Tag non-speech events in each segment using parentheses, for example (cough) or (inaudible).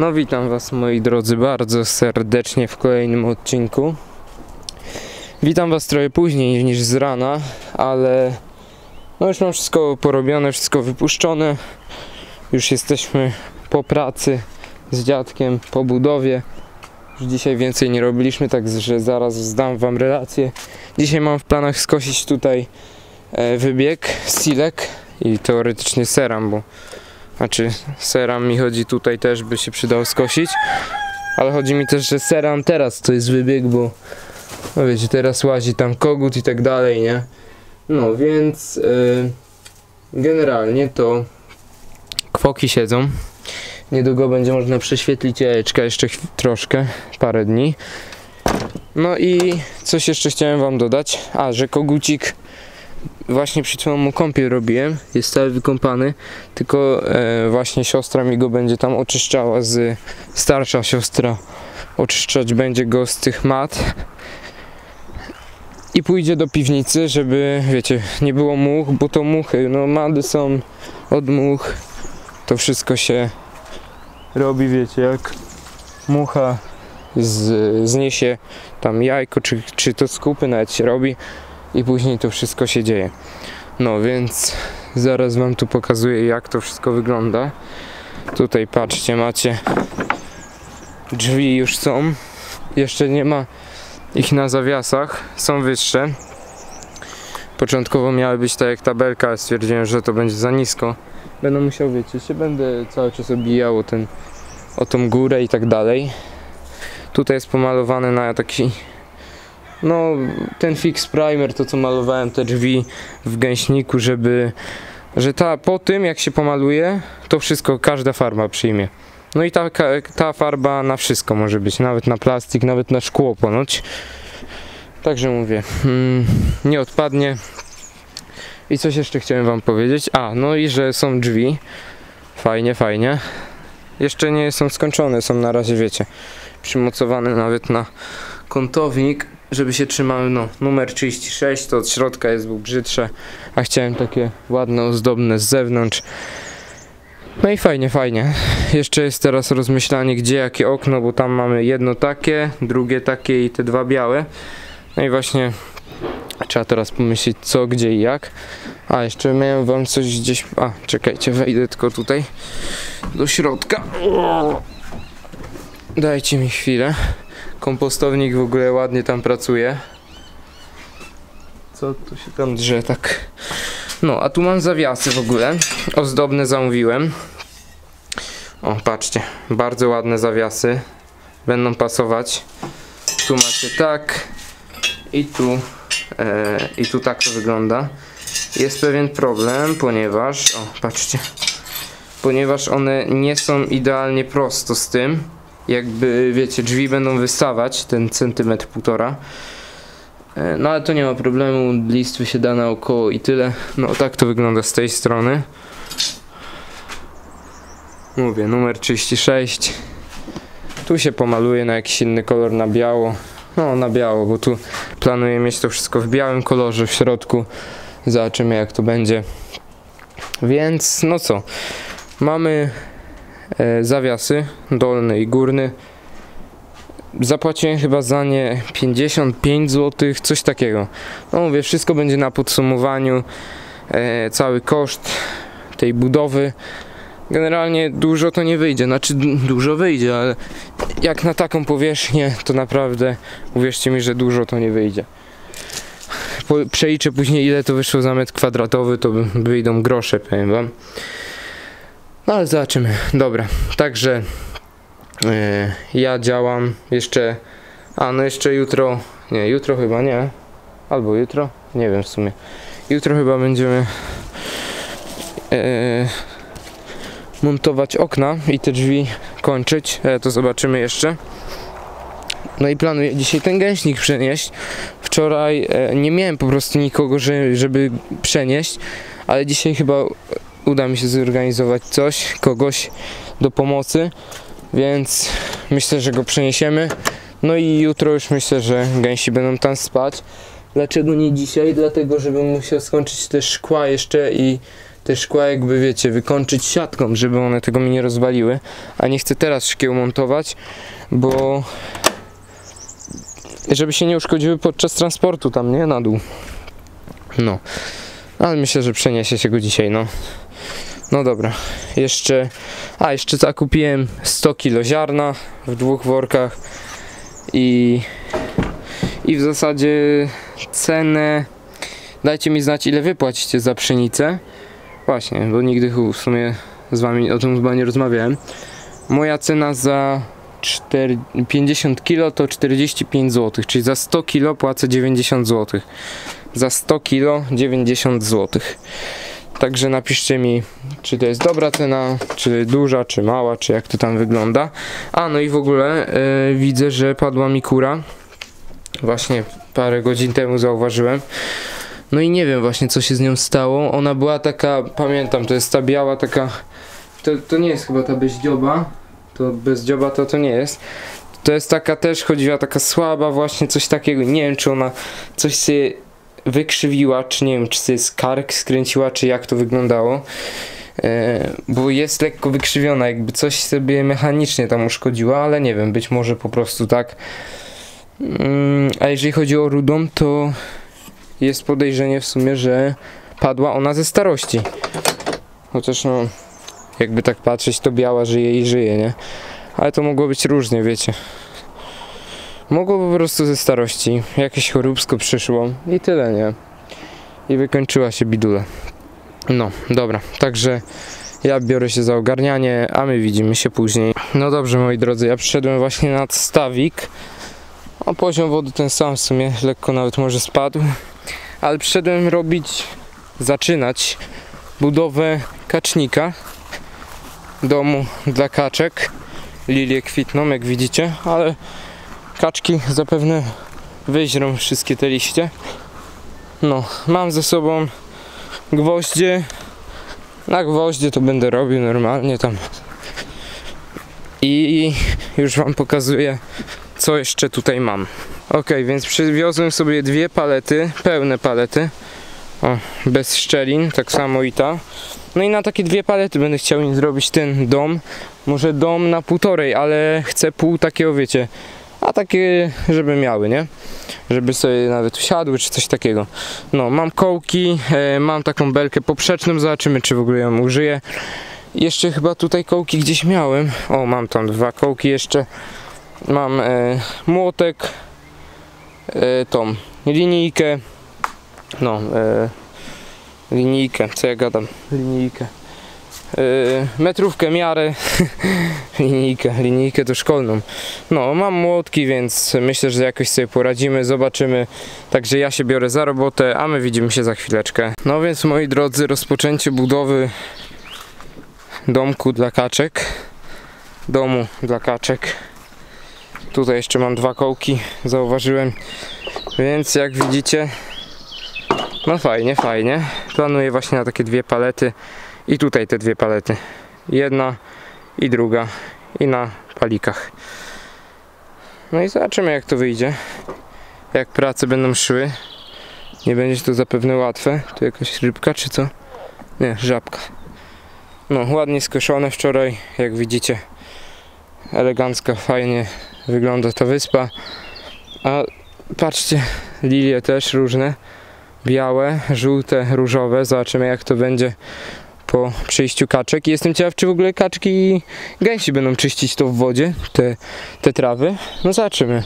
No witam was moi drodzy bardzo serdecznie w kolejnym odcinku. Witam was trochę później niż z rana, ale no już mam wszystko porobione, wszystko wypuszczone. Już jesteśmy po pracy z dziadkiem, po budowie. Już dzisiaj więcej nie robiliśmy, także zaraz zdam wam relację. Dzisiaj mam w planach skosić tutaj e, wybieg, silek i teoretycznie seram, bo znaczy seram mi chodzi tutaj też by się przydało skosić. Ale chodzi mi też, że seram teraz to jest wybieg, bo no wiecie, teraz łazi tam kogut i tak dalej, nie? No więc y, generalnie to kwoki siedzą. Niedługo będzie można prześwietlić jajeczka jeszcze troszkę, parę dni. No i coś jeszcze chciałem wam dodać. A, że kogucik właśnie przed chwilą mu kąpiel robiłem, jest cały wykąpany, tylko e, właśnie siostra mi go będzie tam oczyszczała z, starsza siostra. Oczyszczać będzie go z tych mat. I pójdzie do piwnicy, żeby, wiecie, nie było much, bo to muchy, no mady są od much, to wszystko się robi, wiecie, jak mucha z, zniesie tam jajko, czy, czy to skupy nawet się robi i później to wszystko się dzieje. No więc zaraz wam tu pokazuję jak to wszystko wygląda. Tutaj patrzcie, macie drzwi już są. Jeszcze nie ma ich na zawiasach, są wyższe. Początkowo miały być tak jak tabelka, ale stwierdziłem, że to będzie za nisko. Będę musiał, wiecie, się będę cały czas obijał o, ten, o tą górę i tak dalej. Tutaj jest pomalowane na taki no, ten fix primer, to co malowałem te drzwi w gęśniku, żeby, że ta, po tym jak się pomaluje, to wszystko, każda farba przyjmie. No i ta, ta farba na wszystko może być, nawet na plastik, nawet na szkło ponoć. Także mówię, mm, nie odpadnie. I coś jeszcze chciałem wam powiedzieć. A, no i że są drzwi. Fajnie, fajnie. Jeszcze nie są skończone, są na razie, wiecie, przymocowane nawet na kątownik żeby się trzymały, no, numer 36, to od środka jest był brzydsze, a chciałem takie ładne, ozdobne z zewnątrz. No i fajnie, fajnie. Jeszcze jest teraz rozmyślanie, gdzie jakie okno, bo tam mamy jedno takie, drugie takie i te dwa białe. No i właśnie trzeba teraz pomyśleć co, gdzie i jak. A, jeszcze miałem wam coś gdzieś... A, czekajcie, wejdę tylko tutaj do środka. Dajcie mi chwilę. Kompostownik w ogóle ładnie tam pracuje. Co tu się tam drze tak? No, a tu mam zawiasy w ogóle. Ozdobne zamówiłem. O, patrzcie. Bardzo ładne zawiasy. Będą pasować. Tu macie tak. I tu. E, I tu tak to wygląda. Jest pewien problem, ponieważ... O, patrzcie. Ponieważ one nie są idealnie prosto z tym jakby wiecie, drzwi będą wystawać ten centymetr półtora. E, No ale to nie ma problemu, listwy się da naokoło i tyle. No tak to wygląda z tej strony. Mówię, numer 36. Tu się pomaluje na jakiś inny kolor, na biało. No na biało, bo tu planuję mieć to wszystko w białym kolorze w środku. Zobaczymy jak to będzie. Więc no co, mamy zawiasy dolny i górny. Zapłaciłem chyba za nie 55 zł, coś takiego. No mówię, wszystko będzie na podsumowaniu. E, cały koszt tej budowy. Generalnie dużo to nie wyjdzie, znaczy du- dużo wyjdzie, ale jak na taką powierzchnię, to naprawdę uwierzcie mi, że dużo to nie wyjdzie. Po, przeliczę później ile to wyszło za metr kwadratowy, to wy- wyjdą grosze, powiem wam. No ale zobaczymy. Dobra, także e, ja działam jeszcze. A no jeszcze jutro. Nie, jutro chyba nie. Albo jutro? Nie wiem w sumie. Jutro chyba będziemy e, montować okna i te drzwi kończyć. E, to zobaczymy jeszcze. No i planuję dzisiaj ten gęśnik przenieść. Wczoraj e, nie miałem po prostu nikogo, że, żeby przenieść, ale dzisiaj chyba uda mi się zorganizować coś, kogoś do pomocy, więc myślę, że go przeniesiemy. No i jutro już myślę, że gęsi będą tam spać. Dlaczego nie dzisiaj? Dlatego, żebym musiał skończyć te szkła jeszcze i te szkła jakby wiecie, wykończyć siatką, żeby one tego mi nie rozwaliły, a nie chcę teraz szkieł montować, bo żeby się nie uszkodziły podczas transportu tam, nie? Na dół. No. Ale myślę, że przeniesie się go dzisiaj, no. No dobra. Jeszcze... A, jeszcze zakupiłem 100 kg ziarna w dwóch workach i... I w zasadzie cenę... Dajcie mi znać, ile wy płacicie za pszenicę. Właśnie, bo nigdy w sumie z wami o tym chyba nie rozmawiałem. Moja cena za 4, 50 kg to 45 zł, czyli za 100 kg płacę 90 zł. Za 100 kg 90 zł. Także napiszcie mi, czy to jest dobra cena, czy duża, czy mała, czy jak to tam wygląda. A no i w ogóle e, widzę, że padła mi kura. Właśnie parę godzin temu zauważyłem. No i nie wiem właśnie co się z nią stało. Ona była taka, pamiętam, to jest ta biała taka. To, to nie jest chyba ta bezdzioba. To bezdzioba to to nie jest. To jest taka też chodziła taka słaba właśnie coś takiego. Nie wiem czy ona coś się wykrzywiła, czy nie wiem czy sobie kark skręciła, czy jak to wyglądało. E, bo jest lekko wykrzywiona, jakby coś sobie mechanicznie tam uszkodziła, ale nie wiem, być może po prostu tak. Mm, a jeżeli chodzi o rudą, to jest podejrzenie w sumie, że padła ona ze starości. Chociaż no, jakby tak patrzeć, to biała żyje i żyje, nie? Ale to mogło być różnie, wiecie. Mogło po prostu ze starości, jakieś choróbsko przyszło i tyle, nie? I wykończyła się bidula. No, dobra, także ja biorę się za ogarnianie, a my widzimy się później. No dobrze, moi drodzy, ja przyszedłem właśnie nad stawik. A poziom wody ten sam w sumie, lekko nawet może spadł. Ale przyszedłem robić, zaczynać budowę kacznika domu dla kaczek. Lilie kwitną, jak widzicie, ale kaczki zapewne wyźrą wszystkie te liście. No, mam ze sobą gwoździe. Na gwoździe to będę robił normalnie tam. I już wam pokazuję, co jeszcze tutaj mam. Ok, więc przywiozłem sobie dwie palety, pełne palety. O, bez szczelin, tak samo i ta. No i na takie dwie palety będę chciał im zrobić ten dom. Może dom na półtorej, ale chcę pół takiego, wiecie, a takie, żeby miały, nie? Żeby sobie nawet wsiadły, czy coś takiego. No, mam kołki, e, mam taką belkę poprzeczną, zobaczymy, czy w ogóle ją użyję. Jeszcze chyba tutaj kołki gdzieś miałem. O, mam tam dwa kołki jeszcze. Mam e, młotek, e, tą linijkę, no, e, linijkę, co ja gadam, linijkę, metrówkę, miarę, (laughs) linijkę, linijkę to szkolną. No, mam młotki, więc myślę, że jakoś sobie poradzimy, zobaczymy. Także ja się biorę za robotę, a my widzimy się za chwileczkę. No więc moi drodzy, rozpoczęcie budowy domku dla kaczek, domu dla kaczek. Tutaj jeszcze mam dwa kołki, zauważyłem. Więc jak widzicie, no fajnie, fajnie. Planuję właśnie na takie dwie palety i tutaj te dwie palety. Jedna i druga i na palikach. No i zobaczymy jak to wyjdzie. Jak prace będą szły. Nie będzie to zapewne łatwe. Tu jakaś rybka czy co? Nie, żabka. No ładnie skoszone wczoraj, jak widzicie. Elegancka, fajnie wygląda ta wyspa. A patrzcie, lilie też różne. Białe, żółte, różowe. Zobaczymy jak to będzie po przyjściu kaczek. I jestem ciekaw, czy w ogóle kaczki i gęsi będą czyścić to w wodzie, te, te trawy. No zobaczymy.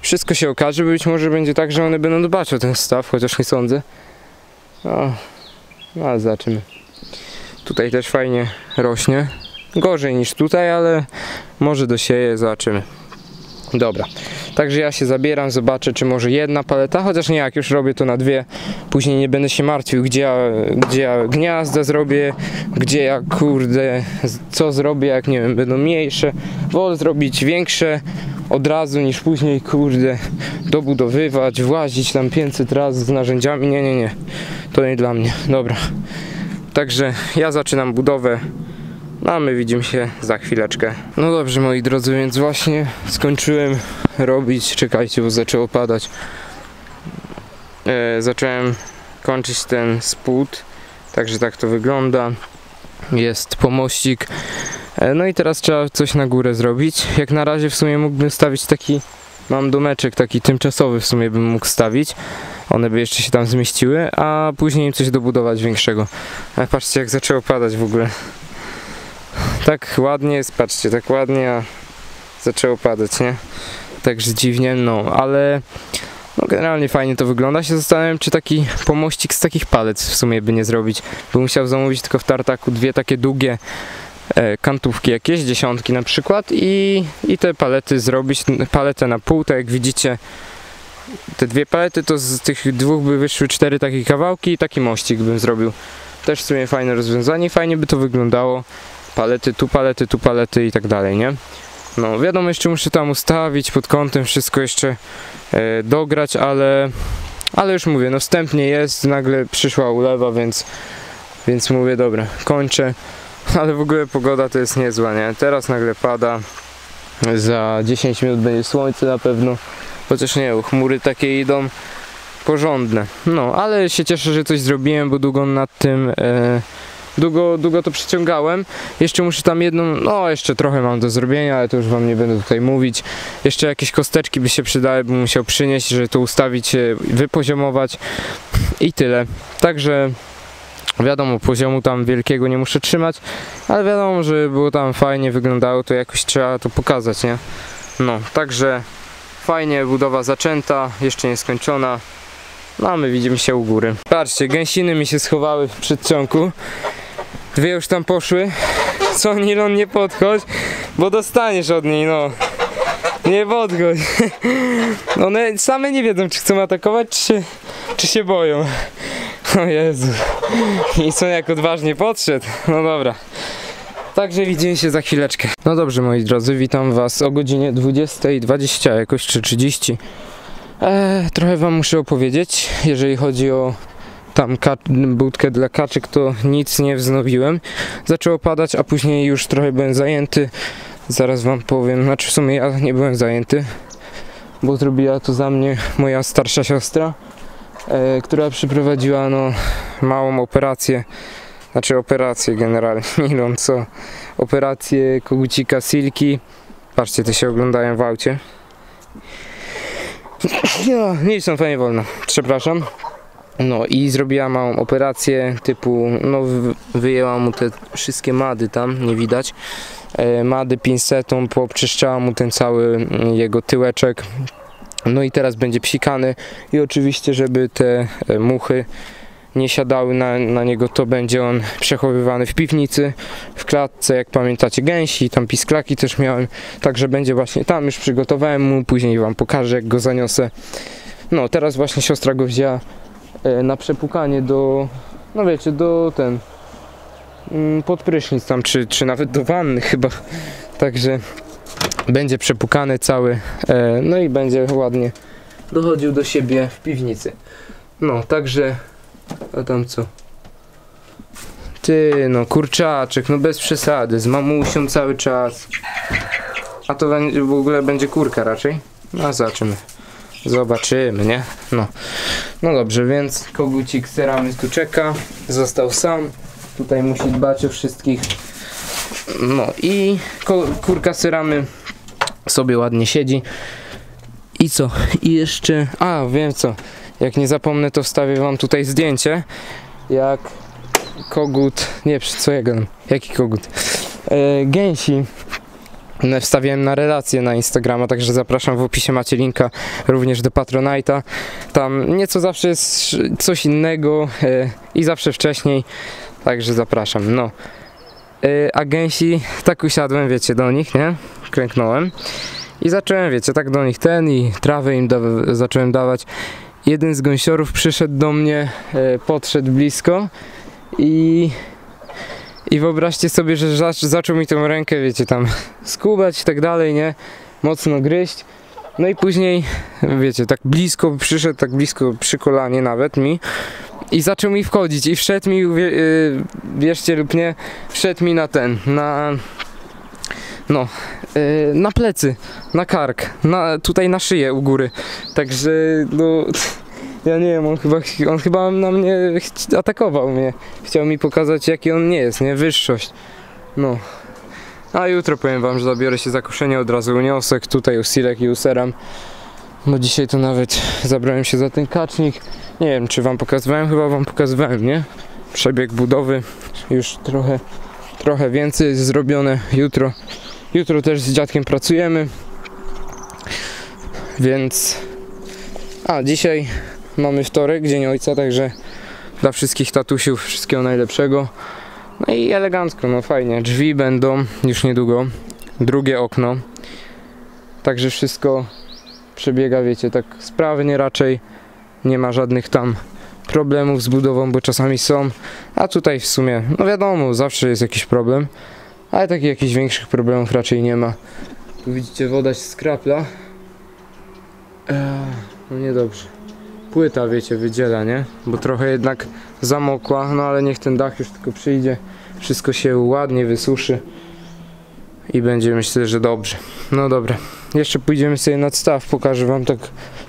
Wszystko się okaże, być może będzie tak, że one będą dbać o ten staw, chociaż nie sądzę. No, no ale zobaczymy. Tutaj też fajnie rośnie. Gorzej niż tutaj, ale może dosieje, zobaczymy. Dobra, także ja się zabieram, zobaczę czy może jedna paleta, chociaż nie jak już robię to na dwie, później nie będę się martwił gdzie ja, gdzie ja gniazda zrobię, gdzie ja kurde, co zrobię jak nie wiem, będą mniejsze, wolę zrobić większe od razu niż później kurde dobudowywać, włazić tam 500 razy z narzędziami, nie, nie, nie, to nie dla mnie, dobra. Także ja zaczynam budowę no a my widzimy się za chwileczkę. No dobrze moi drodzy, więc właśnie skończyłem robić, czekajcie, bo zaczęło padać. E, zacząłem kończyć ten spód, Także tak to wygląda. Jest pomościk. E, No i teraz trzeba coś na górę zrobić. Jak na razie w sumie mógłbym stawić taki, mam domeczek taki tymczasowy w sumie bym mógł stawić. One by jeszcze się tam zmieściły, a później coś dobudować większego. Ale patrzcie jak zaczęło padać w ogóle. Tak ładnie jest, patrzcie, tak ładnie, zaczęło padać, nie? Także dziwnie, no, ale no generalnie fajnie to wygląda. Się zastanawiam, czy taki pomościk z takich palec w sumie by nie zrobić. Bym musiał zamówić tylko w tartaku dwie takie długie e, kantówki jakieś, dziesiątki na przykład i, i te palety zrobić, paletę na pół, tak jak widzicie te dwie palety to z tych dwóch by wyszły cztery takie kawałki i taki mościk bym zrobił. Też w sumie fajne rozwiązanie, fajnie by to wyglądało. Palety, tu palety, tu palety i tak dalej, nie? No wiadomo, jeszcze muszę tam ustawić pod kątem, wszystko jeszcze e, dograć, ale, ale już mówię, no wstępnie jest, nagle przyszła ulewa, więc, więc mówię, dobra, kończę. (laughs) Ale w ogóle pogoda to jest niezła, nie? Teraz nagle pada, za 10 minut będzie słońce na pewno, chociaż nie, chmury takie idą porządne. No, ale się cieszę, że coś zrobiłem, bo długo nad tym... E, Długo, długo to przyciągałem. Jeszcze muszę tam jedną, no jeszcze trochę mam do zrobienia, ale to już wam nie będę tutaj mówić. Jeszcze jakieś kosteczki by się przydały, bym musiał przynieść, żeby to ustawić, e, wypoziomować i tyle. Także wiadomo, poziomu tam wielkiego nie muszę trzymać, ale wiadomo, że było tam fajnie wyglądało, to jakoś trzeba to pokazać, nie? No, także fajnie, budowa zaczęta, jeszcze nie skończona. No my widzimy się u góry. Patrzcie, gęsiny mi się schowały w przedsionku. Dwie już tam poszły. Co Nilon nie podchodź, bo dostaniesz od niej, no. Nie podchodź. (laughs) One same nie wiedzą, czy chcą atakować, czy się, czy się boją. O Jezu. I co jak odważnie podszedł. No dobra. Także widzimy się za chwileczkę. No dobrze moi drodzy, witam was o godzinie 20.20 jakoś czy 30. E, trochę wam muszę opowiedzieć, jeżeli chodzi o tam budkę dla kaczek, to nic nie wznowiłem. Zaczęło padać, a później już trochę byłem zajęty. Zaraz wam powiem, znaczy w sumie ja nie byłem zajęty, bo zrobiła to za mnie moja starsza siostra, e, która przeprowadziła no małą operację, znaczy operację generalnie, (laughs) Nilon, co? Operację kogucika Silki. Patrzcie, te się oglądają w aucie. No, nie są fajnie wolno. Przepraszam. No i zrobiła małą operację typu, no wy- wyjęła mu te wszystkie mady tam, nie widać. E, mady pinsetą, poobczyszczała mu ten cały mm, jego tyłeczek. No i teraz będzie psikany i oczywiście, żeby te e, muchy nie siadały na, na niego, to będzie on przechowywany w piwnicy, w klatce, jak pamiętacie, gęsi, tam pisklaki też miałem, także będzie właśnie tam, już przygotowałem mu, później wam pokażę, jak go zaniosę. No, teraz właśnie siostra go wzięła na przepukanie do, no wiecie, do ten, mm, pod prysznic tam, czy, czy nawet do wanny chyba, także będzie przepukany cały, e, no i będzie ładnie dochodził do siebie w piwnicy. No, także a tam co? Ty, no kurczaczek, no bez przesady, z mamusią cały czas. A to w ogóle będzie kurka raczej? No zobaczymy. Zobaczymy, nie? No. No dobrze, więc kogucik ceramy tu czeka. Został sam. Tutaj musi dbać o wszystkich. No i kurka ceramy sobie ładnie siedzi. I co? I jeszcze... A, wiem co. Jak nie zapomnę, to wstawię wam tutaj zdjęcie. Jak kogut. Nie, co ja gadam? Jaki kogut? E, gęsi. Wstawiłem na relację na Instagrama, także zapraszam w opisie macie linka również do Patronite'a. Tam nieco zawsze jest coś innego e, i zawsze wcześniej, także zapraszam. No. E, a gęsi, tak usiadłem, wiecie, do nich, nie? Klęknąłem. I zacząłem, wiecie, tak do nich ten i trawę im da zacząłem dawać jeden z gąsiorów przyszedł do mnie, e, podszedł blisko i, i wyobraźcie sobie, że zac- zaczął mi tą rękę, wiecie, tam skubać i tak dalej, nie? Mocno gryźć. No i później, wiecie, tak blisko przyszedł, tak blisko przy kolanie nawet mi i zaczął mi wchodzić i wszedł mi, y, wierzcie lub nie, wszedł mi na ten, na no, y, na plecy, na kark, na, tutaj na szyję u góry. Także, no, Ja nie wiem, on chyba, on chyba na mnie atakował mnie. Chciał mi pokazać jaki on nie jest, nie? Wyższość. No. A jutro powiem wam, że zabiorę się za koszenie, od razu uniosek, tutaj usilek i useram. Bo dzisiaj to nawet zabrałem się za ten kacznik. Nie wiem, czy wam pokazywałem, chyba wam pokazywałem, nie? Przebieg budowy, już trochę, trochę więcej jest zrobione. Jutro, jutro też z dziadkiem pracujemy. Więc... A, dzisiaj mamy wtorek, dzień ojca, także dla wszystkich tatusiów wszystkiego najlepszego. No i elegancko, no fajnie. Drzwi będą już niedługo. Drugie okno. Także wszystko przebiega, wiecie, tak sprawnie raczej. Nie ma żadnych tam problemów z budową, bo czasami są. A tutaj w sumie, no wiadomo, zawsze jest jakiś problem. Ale takich jakichś większych problemów raczej nie ma. Tu widzicie, woda się skrapla. Eee, no niedobrze. Płyta, wiecie, wydziela, nie? Bo trochę jednak zamokła, no ale niech ten dach już tylko przyjdzie. Wszystko się ładnie wysuszy. I będzie myślę, że dobrze. No dobra. Jeszcze pójdziemy sobie nad staw, pokażę wam tak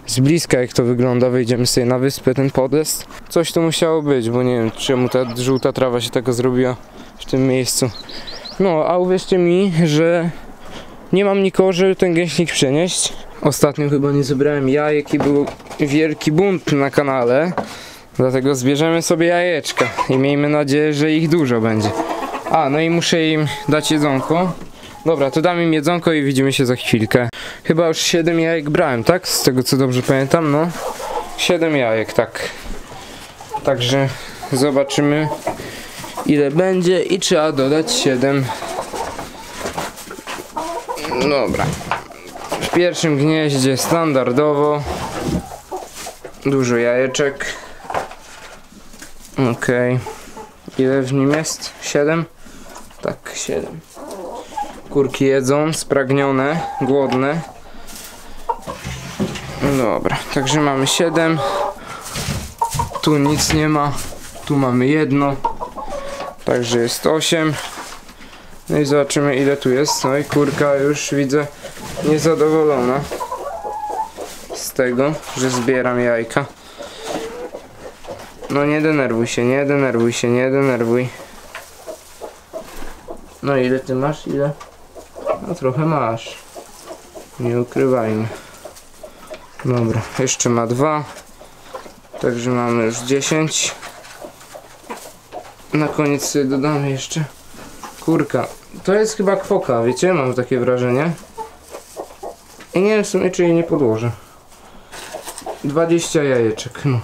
z bliska jak to wygląda. Wejdziemy sobie na wyspę, ten podest. Coś tu musiało być, bo nie wiem czemu ta żółta trawa się taka zrobiła w tym miejscu. No, a uwierzcie mi, że nie mam nikogo, żeby ten gęśnik przenieść. Ostatnio chyba nie zebrałem jajek i był wielki bunt na kanale. Dlatego zbierzemy sobie jajeczka i miejmy nadzieję, że ich dużo będzie. A, no i muszę im dać jedzonko. Dobra, to dam im jedzonko i widzimy się za chwilkę. Chyba już 7 jajek brałem, tak? Z tego co dobrze pamiętam, no. 7 jajek, tak. Także zobaczymy ile będzie i trzeba dodać 7. Dobra. W pierwszym gnieździe standardowo dużo jajeczek. Okej. Ile w nim jest? 7? Tak, 7. Kurki jedzą, spragnione, głodne. Dobra, także mamy 7. Tu nic nie ma. Tu mamy jedno. Także jest 8. No i zobaczymy ile tu jest. No i kurka już widzę niezadowolona z tego, że zbieram jajka. No nie denerwuj się, nie denerwuj się, nie denerwuj. No ile ty masz? Ile? No trochę masz. Nie ukrywajmy. Dobra, jeszcze ma dwa. Także mamy już 10. Na koniec sobie dodamy jeszcze kurka. To jest chyba kwoka, wiecie? Mam takie wrażenie. I nie wiem w sumie czy jej nie podłożę. 20 jajeczek, no.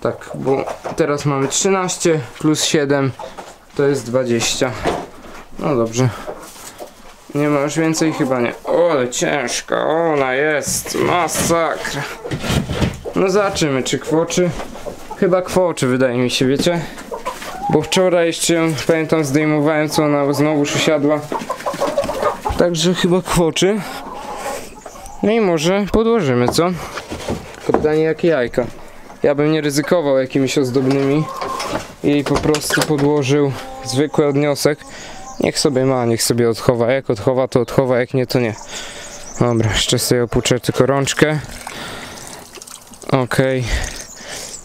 Tak, bo teraz mamy 13 plus 7 to jest 20. No dobrze. Nie ma już więcej chyba nie. O, ale ciężka, ona jest. Masakra. No zobaczymy czy kwoczy. Chyba kwoczy wydaje mi się, wiecie? Bo wczoraj jeszcze pamiętam zdejmowałem co ona znowu usiadła. Także chyba kwoczy. No i może podłożymy, co? Tylko pytanie jakie jajka. Ja bym nie ryzykował jakimiś ozdobnymi i po prostu podłożył zwykły odniosek. Niech sobie ma, niech sobie odchowa. Jak odchowa, to odchowa, jak nie, to nie. Dobra, jeszcze sobie opuczę tylko rączkę. Okej.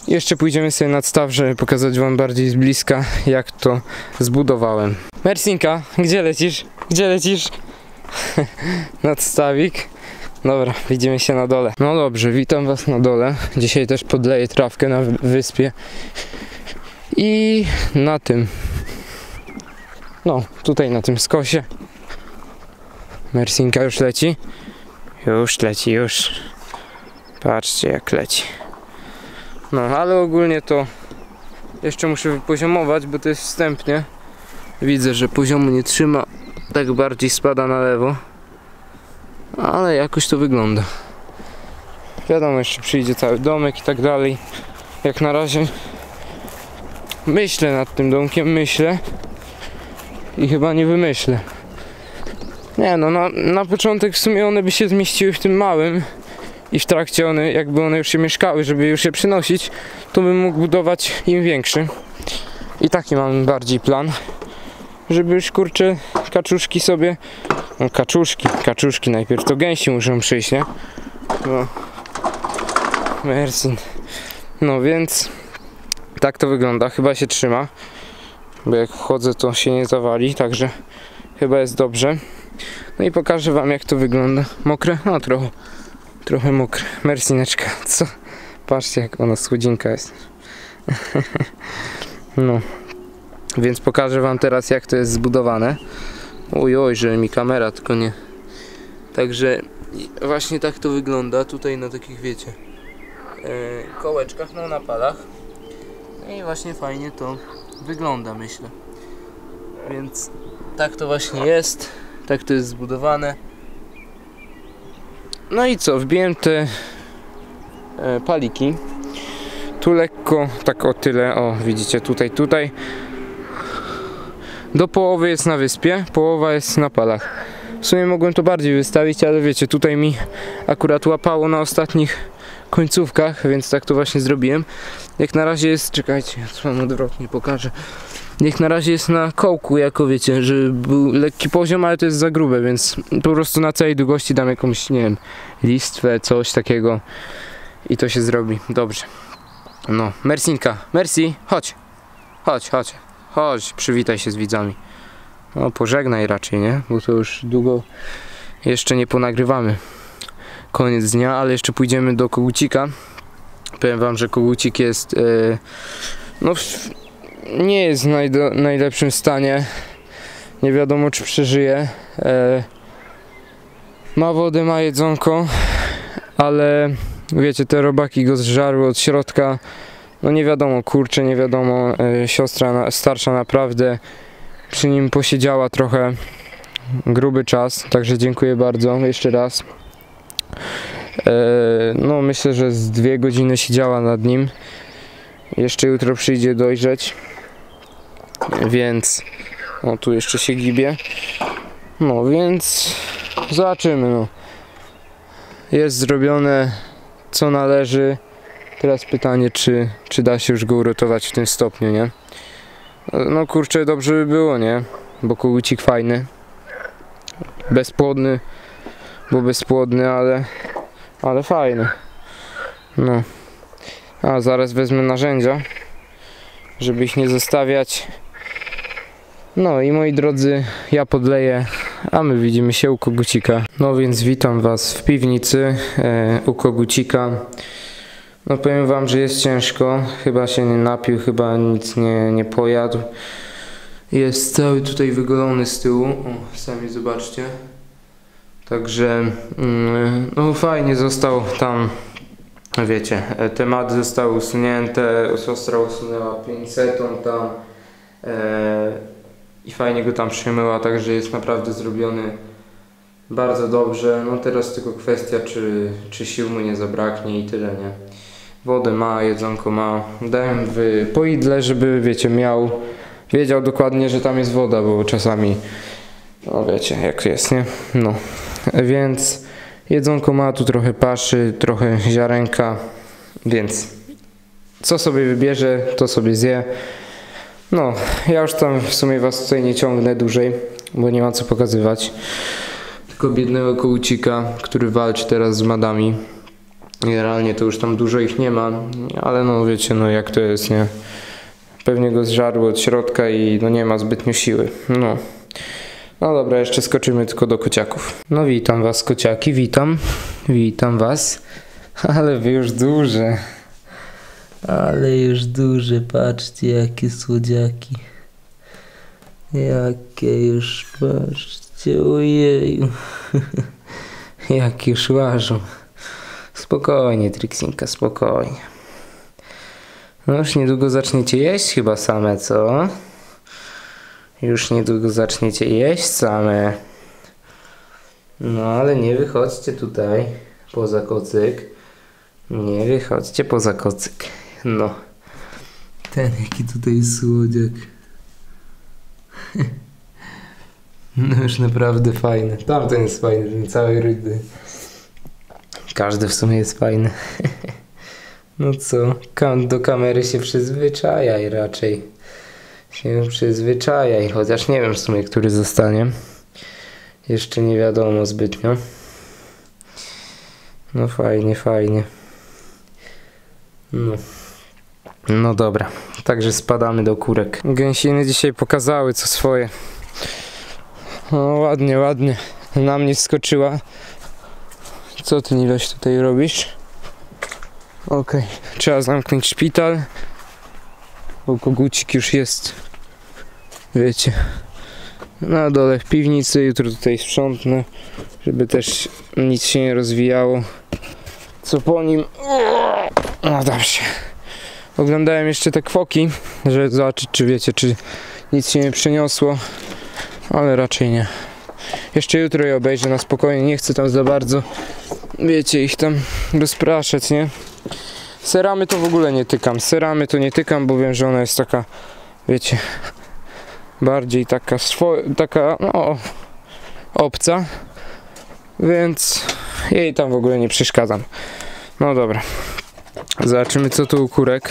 Jeszcze pójdziemy sobie nad staw, żeby pokazać wam bardziej z bliska, jak to zbudowałem. Mersinka, gdzie lecisz? Gdzie lecisz? (laughs) nad stawik. Dobra, widzimy się na dole. No dobrze, witam was na dole. Dzisiaj też podleję trawkę na wy- wyspie. I na tym. No, tutaj na tym skosie. Mersinka już leci. Już leci, już. Patrzcie jak leci. No, ale ogólnie to jeszcze muszę wypoziomować, bo to jest wstępnie. Widzę, że poziomu nie trzyma, tak bardziej spada na lewo. Ale jakoś to wygląda. Wiadomo, jeszcze przyjdzie cały domek i tak dalej. Jak na razie myślę nad tym domkiem, myślę i chyba nie wymyślę. Nie no, na, na początek w sumie one by się zmieściły w tym małym i w trakcie one, jakby one już się mieszkały, żeby już je przynosić, to bym mógł budować im większy. I taki mam bardziej plan, żeby już kurczę kaczuszki sobie, no kaczuszki, kaczuszki najpierw, to gęsi muszą przyjść, nie? Bo Mersin. No więc tak to wygląda. Chyba się trzyma. Bo jak wchodzę to się nie zawali, także chyba jest dobrze. No i pokażę wam jak to wygląda. Mokre? No trochę. Trochę mokre. Mersineczka. Co? Patrzcie jak ona słodzinka jest. (laughs) no. Więc pokażę wam teraz jak to jest zbudowane. Oj, oj, że mi kamera tylko nie. Także właśnie tak to wygląda tutaj na takich wiecie e, kołeczkach, no na palach. No I właśnie fajnie to wygląda myślę. Więc tak to właśnie jest. Tak to jest zbudowane. No i co, wbiłem te e, paliki. Tu lekko, tak o tyle, o widzicie tutaj, tutaj. Do połowy jest na wyspie, połowa jest na palach. W sumie mogłem to bardziej wystawić, ale wiecie, tutaj mi akurat łapało na ostatnich końcówkach, więc tak to właśnie zrobiłem. Jak na razie jest, czekajcie, ja to wam odwrotnie pokażę. Jak na razie jest na kołku, jako wiecie, że był lekki poziom, ale to jest za grube, więc po prostu na całej długości dam jakąś, nie wiem, listwę, coś takiego i to się zrobi. Dobrze. No, Mersinka, Mersi, chodź, chodź, chodź, chodź, przywitaj się z widzami. No, pożegnaj raczej, nie? Bo to już długo jeszcze nie ponagrywamy. Koniec dnia, ale jeszcze pójdziemy do Kogucika. Powiem wam, że Kogucik jest e, no nie jest w najlepszym stanie. Nie wiadomo czy przeżyje. E, ma wodę, ma jedzonko, ale wiecie, te robaki go zżarły od środka. No nie wiadomo, kurczę, nie wiadomo. E, siostra na, starsza naprawdę przy nim posiedziała trochę gruby czas, także dziękuję bardzo jeszcze raz. E, no myślę, że z dwie godziny siedziała nad nim. Jeszcze jutro przyjdzie dojrzeć. Więc o tu jeszcze się gibie. No więc zobaczymy no. Jest zrobione co należy. Teraz pytanie czy, czy da się już go uratować w tym stopniu, nie? No kurczę, dobrze by było, nie? Bo kogucik fajny. Bezpłodny, bo bezpłodny, ale, ale fajny. No. A zaraz wezmę narzędzia, żeby ich nie zostawiać. No i moi drodzy, ja podleję, a my widzimy się u kogucika. No więc witam was w piwnicy e, u kogucika. No powiem wam, że jest ciężko. Chyba się nie napił, chyba nic nie, nie pojadł. Jest cały tutaj wygolony z tyłu. O, sami zobaczcie. Także mm, no fajnie został tam. Wiecie, e, tematy zostały usunięte, siostra usunęła pinsetą tam e, i fajnie go tam przymyła, także jest naprawdę zrobiony bardzo dobrze. No teraz tylko kwestia, czy, czy sił mu nie zabraknie i tyle, nie? Wodę ma, jedzonko ma. Dałem w poidle, żeby wiecie, miał, wiedział dokładnie, że tam jest woda, bo czasami, no wiecie, jak jest, nie? No, więc jedzonko ma, tu trochę paszy, trochę ziarenka, więc co sobie wybierze, to sobie zje. No, ja już tam w sumie was tutaj nie ciągnę dłużej, bo nie ma co pokazywać. Tylko biednego kołcika, który walczy teraz z madami. Generalnie to już tam dużo ich nie ma, ale no wiecie, no jak to jest, nie? Pewnie go zżarły od środka i no nie ma zbytnio siły. No. No dobra, jeszcze skoczymy tylko do kociaków. No witam was kociaki, witam. Witam was. (laughs) Ale wy już duże. Ale już duże, patrzcie jakie słodziaki. Jakie już, patrzcie, ojeju. (laughs) Jak już łażą. Spokojnie, Trixinka, spokojnie. No już niedługo zaczniecie jeść chyba same, co? Już niedługo zaczniecie jeść same. No ale nie wychodźcie tutaj poza kocyk. Nie wychodźcie poza kocyk. No. Ten jaki tutaj słodziak. No już naprawdę fajny. Tamten jest fajny, ten cały rydy. Każdy w sumie jest fajny. (laughs) No co, do kamery się przyzwyczajaj raczej. Się przyzwyczajaj, chociaż nie wiem w sumie, który zostanie. Jeszcze nie wiadomo zbytnio. No fajnie, fajnie. No. No dobra, także spadamy do kurek. Gęsiny dzisiaj pokazały co swoje. No ładnie, ładnie. Na mnie skoczyła. Co ty Niloś tutaj robisz? Okej, trzeba zamknąć szpital. Bo kogucik już jest, wiecie, na dole w piwnicy. Jutro tutaj sprzątnę, żeby też nic się nie rozwijało. Co po nim? No dobrze. Oglądałem jeszcze te kwoki, żeby zobaczyć, czy wiecie, czy nic się nie przeniosło, ale raczej nie. Jeszcze jutro je obejrzę na spokojnie, nie chcę tam za bardzo, wiecie, ich tam rozpraszać, nie? Seramy to w ogóle nie tykam, seramy to nie tykam, bo wiem, że ona jest taka, wiecie, bardziej taka swo- taka, no, obca, więc jej tam w ogóle nie przeszkadzam. No dobra. Zobaczymy co tu u kurek.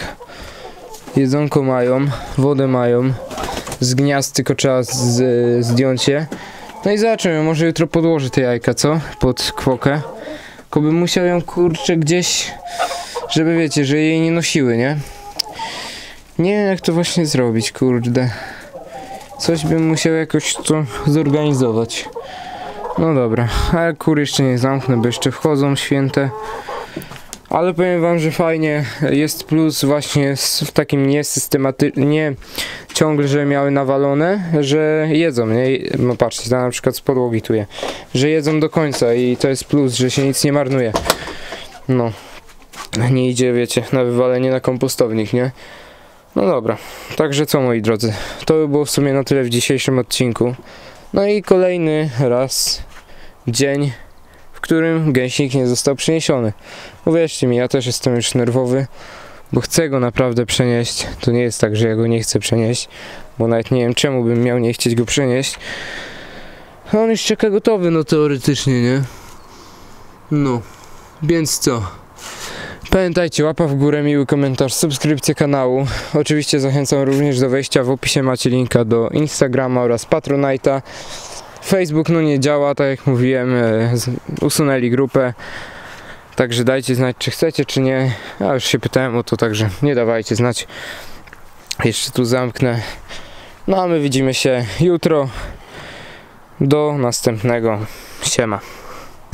Jedzonko mają, wodę mają. Z gniazd tylko trzeba z, zdjąć je. No i zobaczymy, może jutro podłożę te jajka, co? Pod kwokę. Tylko bym musiał ją kurczę gdzieś, żeby wiecie, że jej nie nosiły, nie? Nie wiem jak to właśnie zrobić, kurde. Coś bym musiał jakoś to zorganizować. No dobra, ale kur jeszcze nie zamknę, bo jeszcze wchodzą święte. Ale powiem wam, że fajnie jest plus właśnie w takim niesystematycznie, nie ciągle, że miały nawalone, że jedzą, nie? No patrzcie, na przykład z podłogi tu je, że jedzą do końca i to jest plus, że się nic nie marnuje. No, nie idzie, wiecie, na wywalenie na kompostownik, nie? No dobra, także co moi drodzy, to by było w sumie na tyle w dzisiejszym odcinku. No i kolejny raz dzień, którym gęśnik nie został przeniesiony. Uwierzcie mi, ja też jestem już nerwowy, bo chcę go naprawdę przenieść. To nie jest tak, że ja go nie chcę przenieść, bo nawet nie wiem czemu bym miał nie chcieć go przenieść. A on już czeka gotowy, no teoretycznie, nie? No, więc co? Pamiętajcie, łapa w górę, miły komentarz, subskrypcja kanału. Oczywiście zachęcam również do wejścia, w opisie macie linka do Instagrama oraz Patronite'a. Facebook no nie działa, tak jak mówiłem, e, usunęli grupę. Także dajcie znać, czy chcecie, czy nie. Ja już się pytałem o to, także nie dawajcie znać. Jeszcze tu zamknę. No a my widzimy się jutro. Do następnego. Siema.